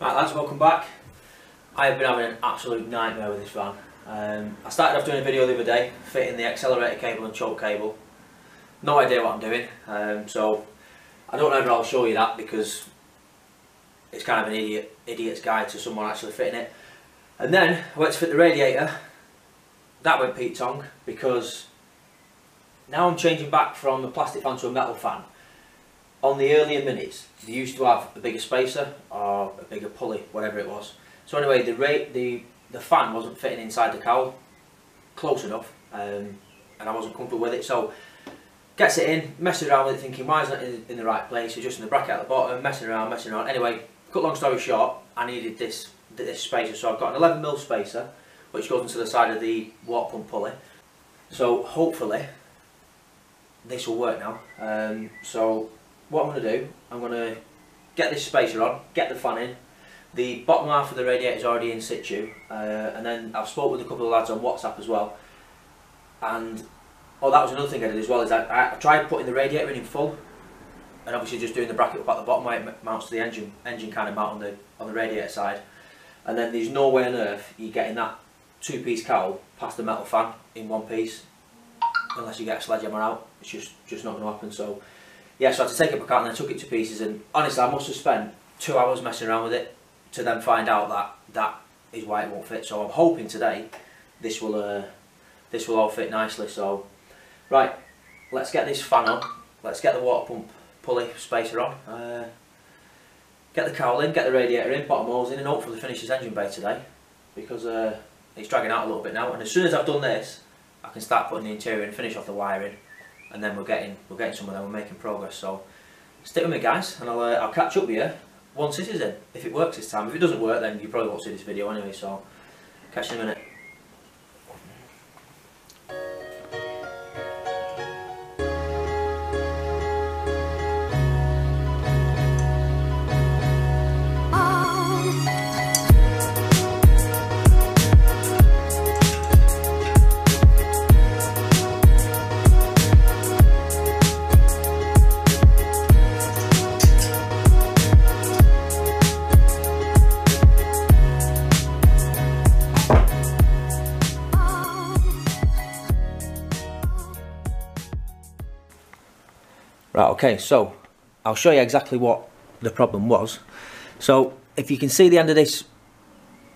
Right lads, welcome back. I have been having an absolute nightmare with this van. Um, I started off doing a video the other day, fitting the accelerator cable and choke cable. No idea what I'm doing, um, so I don't know if I'll show you that because it's kind of an idiot, idiot's guide to someone actually fitting it. And then I went to fit the radiator, that went Pete Tong because now I'm changing back from a plastic fan to a metal fan on the earlier Minis, they used to have a bigger spacer or a bigger pulley, whatever it was. So anyway, the rate, the the fan wasn't fitting inside the cowl close enough, um, and I wasn't comfortable with it. So gets it in, messing around with it, thinking why is it in, in the right place? It's just in the bracket at the bottom, messing around, messing around. Anyway, cut long story short, I needed this this spacer, so I've got an 11 mil spacer, which goes into the side of the water pump pulley. So hopefully this will work now. Um, so what I'm going to do, I'm going to get this spacer on, get the fan in. The bottom half of the radiator is already in situ, uh, and then I've spoke with a couple of lads on WhatsApp as well. And oh, that was another thing I did as well is I, I tried putting the radiator in in full, and obviously just doing the bracket up at the bottom where it mounts to the engine, engine kind of mount on the on the radiator side. And then there's no way on earth you're getting that two-piece cowl past the metal fan in one piece, unless you get a sledgehammer out. It's just just not going to happen. So yeah, so I had to take it back out and I took it to pieces and honestly I must have spent two hours messing around with it to then find out that that is why it won't fit. So I'm hoping today this will uh, this will all fit nicely. So right, let's get this fan on. Let's get the water pump pulley spacer on. Uh, get the cowl in, get the radiator in, bottom hose in and hopefully finish this engine bay today because uh, it's dragging out a little bit now and as soon as I've done this I can start putting the interior and finish off the wiring and then we're getting we're getting some of them. We're making progress. So stick with me, guys, and I'll uh, I'll catch up with you once this is in. If it works this time. If it doesn't work, then you probably won't see this video anyway. So catch you in a minute. Right, okay, so I'll show you exactly what the problem was. So if you can see the end of this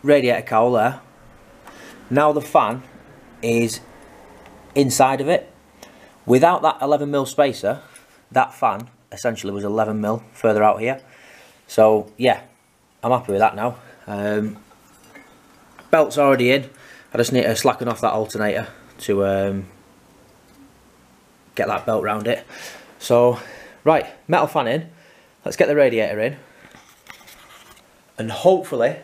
radiator cowl there, now the fan is inside of it. Without that 11mm spacer, that fan essentially was 11mm further out here. So yeah, I'm happy with that now. Um, belt's already in. I just need to slacken off that alternator to um, get that belt round it. So, right, metal fan in. Let's get the radiator in. And hopefully,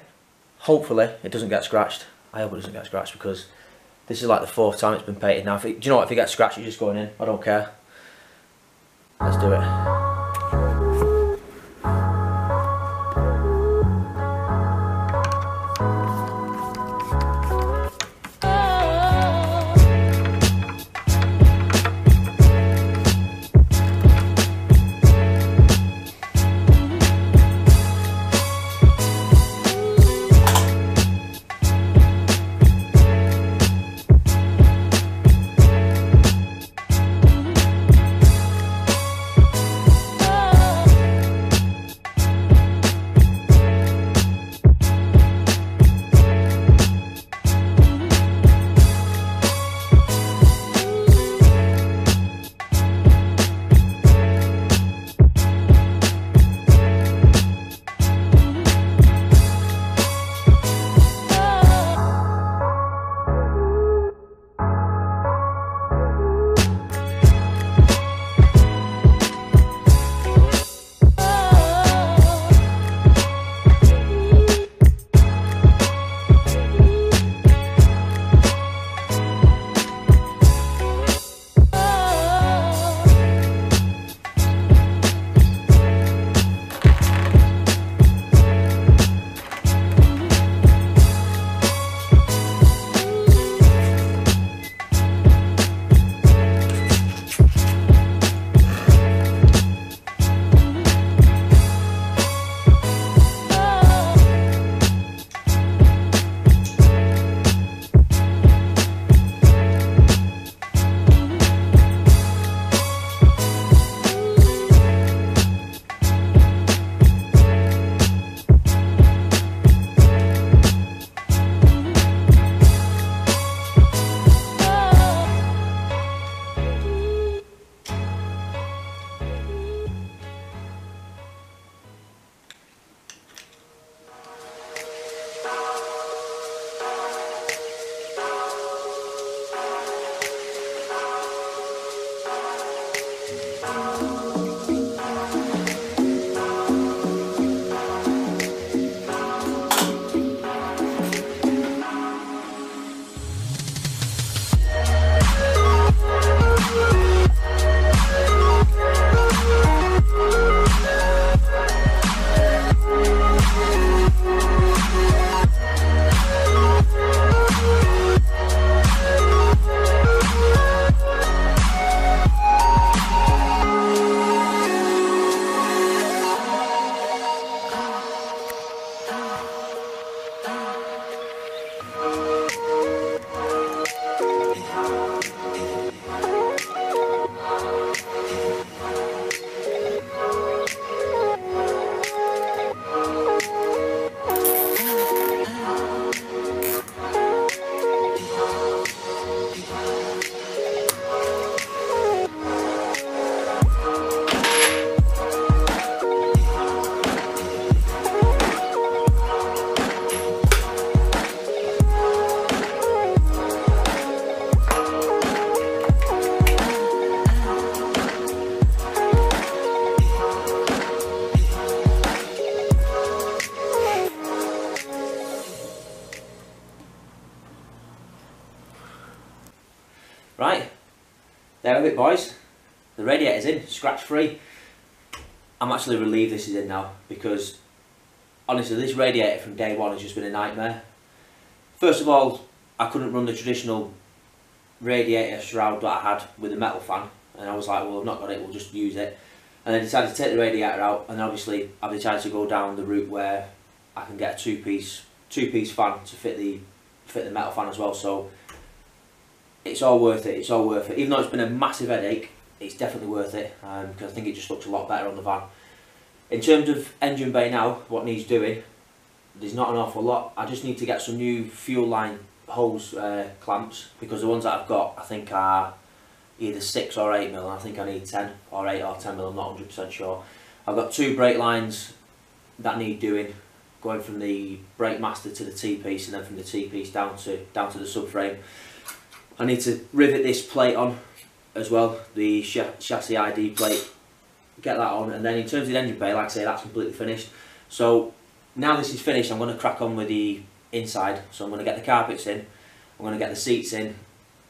hopefully it doesn't get scratched. I hope it doesn't get scratched because this is like the fourth time it's been painted now. It, do you know what, if it gets scratched, you're just going in. I don't care. Let's do it. There we have it boys. The radiator's in, scratch free. I'm actually relieved this is in now because honestly this radiator from day one has just been a nightmare. First of all, I couldn't run the traditional radiator shroud that I had with the metal fan and I was like well I've not got it, we'll just use it. And I decided to take the radiator out and obviously I've decided to go down the route where I can get a two piece two piece fan to fit the fit the metal fan as well so it's all worth it, it's all worth it. Even though it's been a massive headache, it's definitely worth it um, because I think it just looks a lot better on the van. In terms of engine bay now, what needs doing, there's not an awful lot. I just need to get some new fuel line hose uh, clamps because the ones that I've got I think are either 6 or 8 mil I think I need 10 or 8 or 10 mil, I'm not 100% sure. I've got two brake lines that need doing going from the brake master to the T-piece and then from the T-piece down to down to the subframe. I need to rivet this plate on as well, the ch chassis ID plate, get that on and then in terms of the engine bay, like I say, that's completely finished. So now this is finished, I'm going to crack on with the inside. So I'm going to get the carpets in, I'm going to get the seats in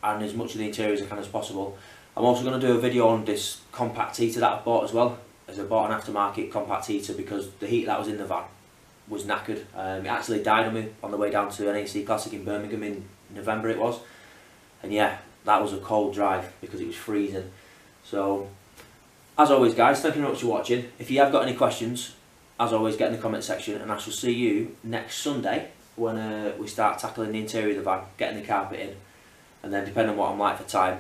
and as much of the interior as I can as possible. I'm also going to do a video on this compact heater that I bought as well, as I bought an aftermarket compact heater because the heat that was in the van was knackered. Um, it actually died on me on the way down to NEC Classic in Birmingham in November it was and yeah that was a cold drive because it was freezing. So as always guys thank you very much for watching. If you have got any questions as always get in the comment section and I shall see you next Sunday when uh, we start tackling the interior of the van getting the carpet in. And then depending on what I'm like for time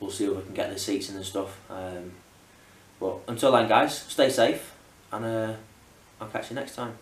we'll see if we can get the seats in and stuff um, but until then guys stay safe and uh, I'll catch you next time